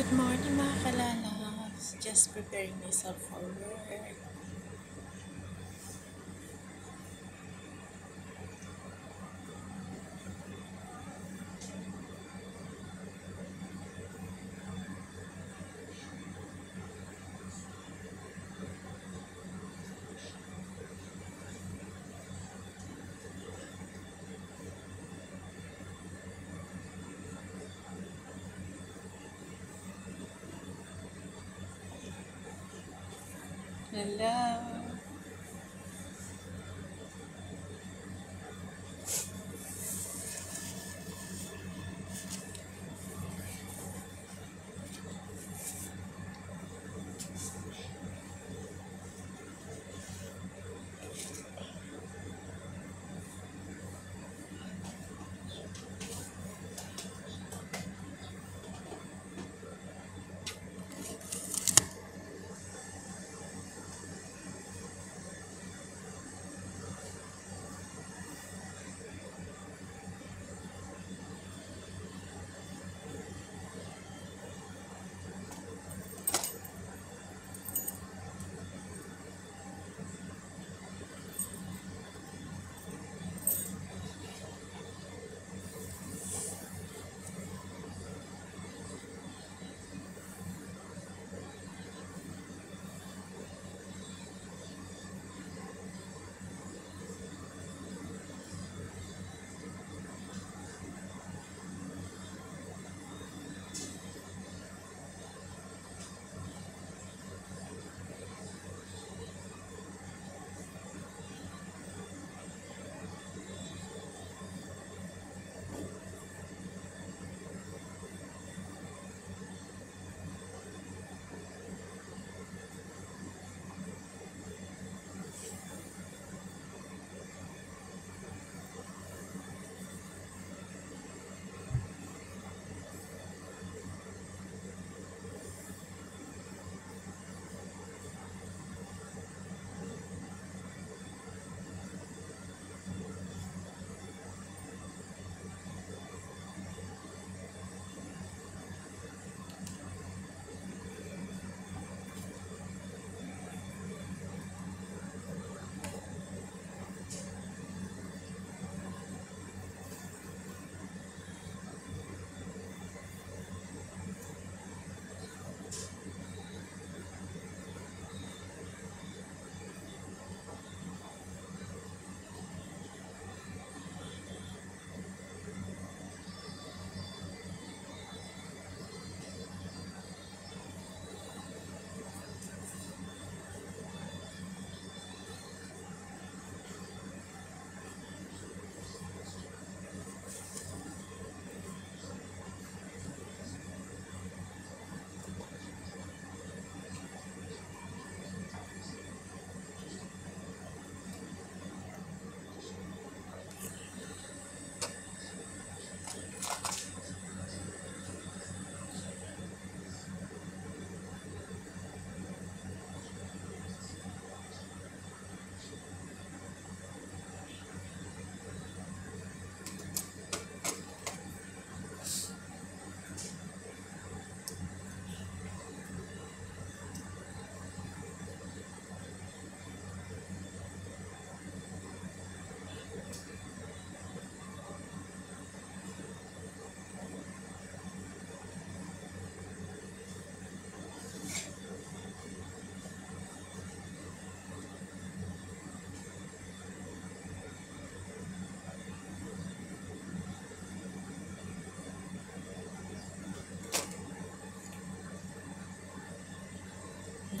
Good morning mga kalalas. Just preparing myself for work. Hello.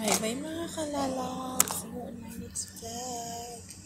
Bye bye mga kalala. See you on my next vlog.